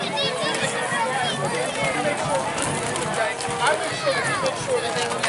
I'm going to make sure that we make sure that